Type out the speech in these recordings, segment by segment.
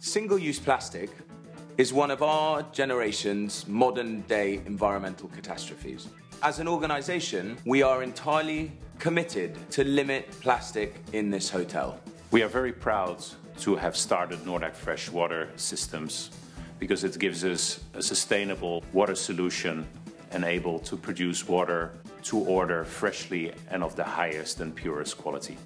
Single use plastic is one of our generation's modern day environmental catastrophes. As an organisation, we are entirely committed to limit plastic in this hotel. We are very proud to have started Nordaq Freshwater Systems because it gives us a sustainable water solution and able to produce water to order freshly and of the highest and purest quality.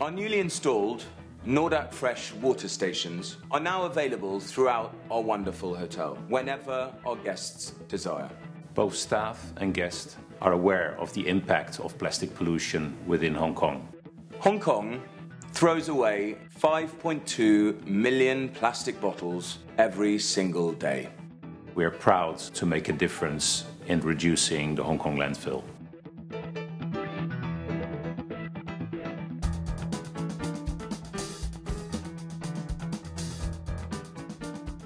Our newly installed Nordaq Fresh water stations are now available throughout our wonderful hotel whenever our guests desire. Both staff and guests are aware of the impact of plastic pollution within Hong Kong. Hong Kong throws away 5.2 million plastic bottles every single day. We are proud to make a difference in reducing the Hong Kong landfill.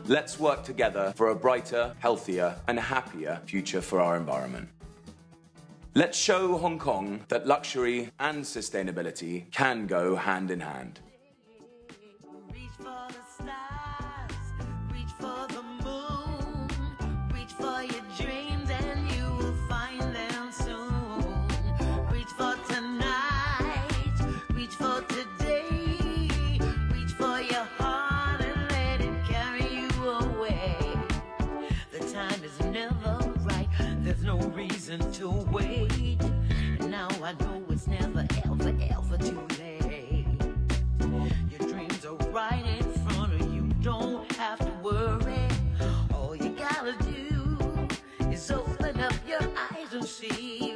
Let's work together for a brighter, healthier, and happier future for our environment. Let's show Hong Kong that luxury and sustainability can go hand in hand. Reach for see.